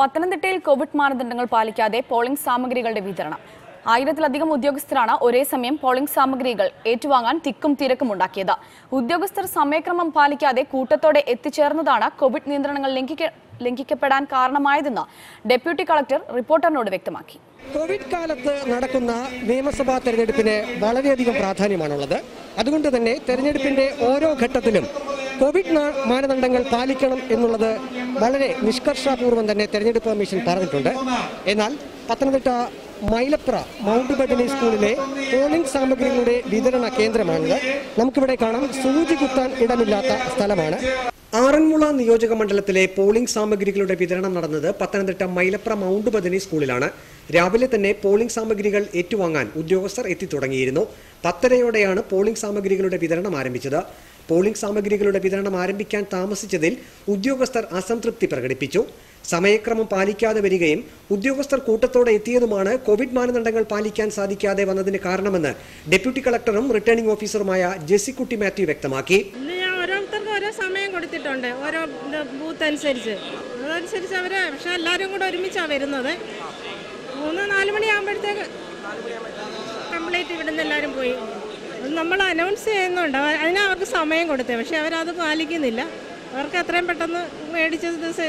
പത്തനംതിട്ടയിൽ കോവിഡ് മാനദണ്ഡങ്ങൾ പാലിക്കാതെ പോളിംഗ് സാമഗ്രികളുടെ വിതരണം. ആയിരത്തിലധികം ഉദ്യോഗസ്ഥരാണ് ഒരേ സമയം പോളിംഗ് സാമഗ്രികൾ ഏറ്റുവാങ്ങാൻ തിക്കും തിരക്കും ഉണ്ടാക്കിയത്. ഉദ്യോഗസ്ഥർ സമയക്രമം പാലിക്കാതെ കൂട്ടത്തോടെ എത്തിച്ചേർന്നതാണ് കോവിഡ് നിയന്ത്രണങ്ങൾ ലംഘിക്ക ലംഘിക്കപ്പെടാൻ കാരണമായതെന്ന് ഡെപ്യൂട്ടി കളക്ടർ റിപ്പോർട്ടറിനോട് വ്യക്തമാക്കി. കോവിഡ് കാലത്ത് നടക്കുന്ന നിയമസഭാ തെരഞ്ഞെടുപ്പിന് വളരെയധികം പ്രാധാന്യമാണുള്ളത്. അതുകൊണ്ട് തന്നെ തെരഞ്ഞെടുപ്പിന്റെ ഓരോ ഘട്ടത്തിലും കോവിഡ് മാനദണ്ഡങ്ങൾ പാലിക്കണം എന്നുള്ളത് വളരെ നിഷ്കർഷാപൂർവം തന്നെ തെരഞ്ഞെടുപ്പ് കമ്മീഷൻ പറഞ്ഞിട്ടുണ്ട്. എന്നാൽ പത്തനംതിട്ട മൈലപ്ര മൗണ്ട് ബദനി സ്കൂളിലെ പോളിംഗ് സാമഗ്രികളുടെ വിതരണ കേന്ദ്രമാണിത്. നമുക്കിവിടെ കാണാം സൂചി കുത്താൻ ഇടമില്ലാത്ത സ്ഥലമാണ്. ആറന്മുള നിയോജക മണ്ഡലത്തിലെ പോളിംഗ് സാമഗ്രികളുടെ വിതരണം നടന്നത് പത്തനംതിട്ട മൈലപ്ര മൗണ്ട് ബദനി സ്കൂളിലാണ്. രാവിലെ തന്നെ പോളിംഗ് സാമഗ്രികൾ ഏറ്റുവാങ്ങാൻ ഉദ്യോഗസ്ഥർ എത്തിത്തുടങ്ങിയിരുന്നു. പത്തരയോടെയാണ് പോളിംഗ് സാമഗ്രികളുടെ വിതരണം ആരംഭിച്ചത്. പോളിംഗ് സാമഗ്രികളുടെ വിതരണം ആരംഭിക്കാൻ താമസിച്ചതിൽ ഉദ്യോഗസ്ഥർ അസംതൃപ്തി പ്രകടിപ്പിച്ചു. സമയക്രമം പാലിക്കാതെ വരികയും ഉദ്യോഗസ്ഥർ കൂട്ടത്തോടെ എത്തിയതുമാണ് കോവിഡ് മാനദണ്ഡങ്ങൾ പാലിക്കാൻ സാധിക്കാതെ വന്നതിന് കാരണമെന്ന് ഡെപ്യൂട്ടി കളക്ടറും റിട്ടേണിംഗ് ഓഫീസറുമായ ജെസിക്കുട്ടി മാത്യു വ്യക്തമാക്കി ഇന്ന് ഞാൻ ഓരോരുത്തർക്കും ഓരോ സമയം കൊടുത്തിട്ടുണ്ട് ഓരോ ബൂത്ത് അനുസരിച്ച്. അതനുസരിച്ച് അവർ പക്ഷെ എല്ലാവരും കൂടെ ഒരുമിച്ചാണ് വരുന്നത്. മൂന്ന് നാല് മണിയാകുമ്പോഴത്തേക്ക് കംപ്ലീറ്റ് ഇവിടുന്ന് എല്ലാവരും പോയി. നമ്മൾ അനൗൺസ് ചെയ്യുന്നുണ്ട്. അതിനാ അവർക്ക് സമയം കൊടുത്തത് പക്ഷെ അവരത് പാലിക്കുന്നില്ല. അവർക്ക് എത്രയും പെട്ടെന്ന് മേടിച്ചത്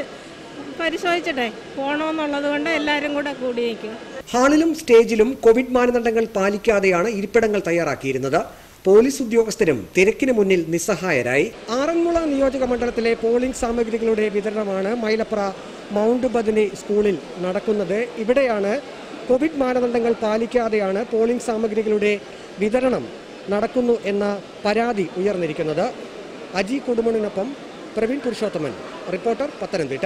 പരിശോധിച്ചിട്ടെ പോകണമെന്നുള്ളത് കൊണ്ട് എല്ലാവരും കൂടെ കൂടിയേക്കും ഹാളിലും സ്റ്റേജിലും കോവിഡ് മാനദണ്ഡങ്ങൾ പാലിക്കാതെയാണ് ഇരിപ്പിടങ്ങൾ തയ്യാറാക്കിയിരുന്നത്. പോലീസ് ഉദ്യോഗസ്ഥരും തിരക്കിന് മുന്നിൽ നിസ്സഹായരായി. ആറന്മുള നിയോജക മണ്ഡലത്തിലെ പോളിംഗ് സാമഗ്രികളുടെ വിതരണമാണ് മൈലപ്ര മൗണ്ട് ബദനി സ്കൂളിൽ നടക്കുന്നത്. ഇവിടെയാണ് കോവിഡ് മാനദണ്ഡങ്ങൾ പാലിക്കാതെയാണ് പോളിംഗ് സാമഗ്രികളുടെ വിതരണം നടക്കുന്നു എന്ന പരാതി ഉയർന്നിരിക്കുന്നത്. അജി കുടുംബിനൊപ്പം പ്രവീൺ പുരുഷോത്തമൻ. റിപ്പോർട്ടർ പത്തനംതിട്ട.